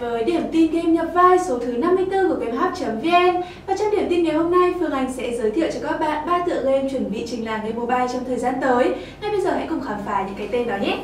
với điểm tin game nhập vai số thứ 54 của GameHub.vn Và trong điểm tin ngày hôm nay, Phương Anh sẽ giới thiệu cho các bạn ba tựa game chuẩn bị trình làng game mobile trong thời gian tới. Ngay bây giờ hãy cùng khám phá những cái tên đó nhé!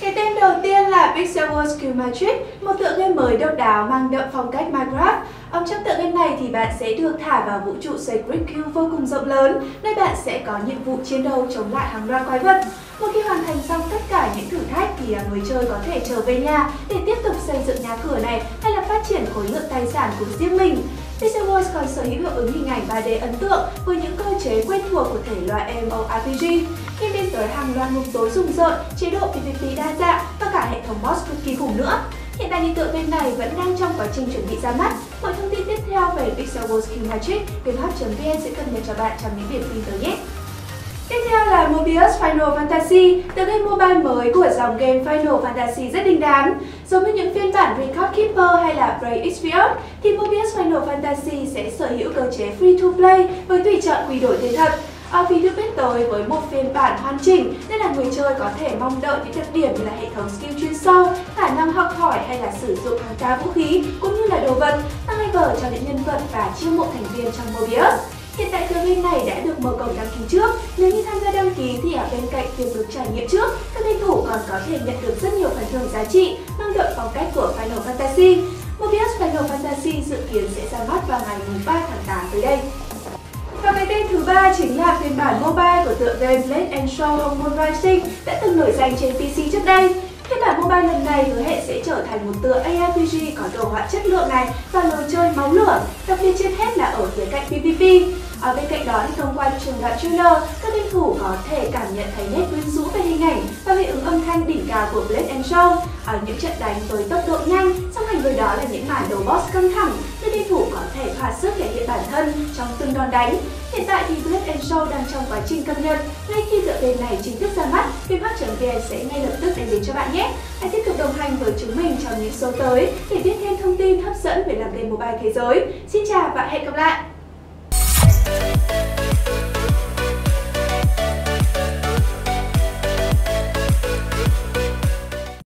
Cái tên đầu tiên là Pixel Wars Matrix, một tựa game mới độc đáo mang đậm phong cách Minecraft. Ở trong tựa game này thì bạn sẽ được thả vào vũ trụ Sacred Cube vô cùng rộng lớn, nơi bạn sẽ có nhiệm vụ chiến đấu chống lại hàng loạt quái vật. Một khi hoàn thành xong tất cả những thử thách thì à, người chơi có thể trở về nhà để tiếp tục xây dựng nhà cửa này hay là phát triển khối lượng tài sản của riêng mình. Pixel Wars còn sở hữu hiệu ứng hình ảnh 3D ấn tượng với những cơ chế quen thuộc của thể loại MMORPG. Khi lên tới hàng loạt mục tối rùng rợn, chế độ PvP đa dạng và cả hệ thống boss cực kỳ khủng nữa. Hiện tại thì tựa game này vẫn đang trong quá trình chuẩn bị ra mắt. Mọi thông tin tiếp theo về Pixel Wars King Magic, GameHub.vn sẽ cập nhật cho bạn trong những điểm tin tới nhé. Tiếp theo là Mobius Final Fantasy, tựa game mobile mới của dòng game Final Fantasy rất đình đám. Giống như những phiên bản Record Keeper hay là Brave Exvius, thì Mobius Final Fantasy sẽ sở hữu cơ chế free to play với tùy chọn quy đổi thế thật. À, vì được biết tới với một phiên bản hoàn chỉnh nên là người chơi có thể mong đợi những đặc điểm như là hệ thống skill chuyên sâu, khả năng học hỏi hay là sử dụng hàng ca vũ khí cũng như là đồ vật, tăng level cho những nhân vật và chiêu mộ thành viên trong Mobius mở cổng đăng ký trước. Nếu như tham gia đăng ký thì ở bên cạnh việc được trải nghiệm trước, các game thủ còn có thể nhận được rất nhiều phần thưởng giá trị, mang đậm phong cách của Final Fantasy. Mobius Final Fantasy dự kiến sẽ ra mắt vào ngày 3 tháng 8 tới đây. Và cái tên thứ ba chính là phiên bản mobile của tựa game Blade and Show Home Moon Rising đã từng nổi danh trên PC trước đây. Phiên bản mobile lần này hứa hẹn sẽ trở thành một tựa ARPG có đồ họa chất lượng này và lối chơi máu lửa, đặc biệt trên hết là ở khía cạnh PvP. À, bên cạnh đó thì thông qua trường đoạn trailer, các game thủ có thể cảm nhận thấy nét quyến rũ về hình ảnh và hiệu ứng âm thanh đỉnh cao của Blade and Show. Ở những trận đánh với tốc độ nhanh, song hành với đó là những màn đấu boss căng thẳng, nơi game thủ có thể thỏa sức thể hiện bản thân trong từng đòn đánh. Hiện tại thì Blade and Show đang trong quá trình cập nhật. Ngay khi tựa game này chính thức ra mắt, Vietmark.vn sẽ ngay lập tức đem đến cho bạn nhé. Hãy tiếp tục đồng hành với chúng mình trong những số tới để biết thêm thông tin hấp dẫn về làm game mobile thế giới. Xin chào và hẹn gặp lại!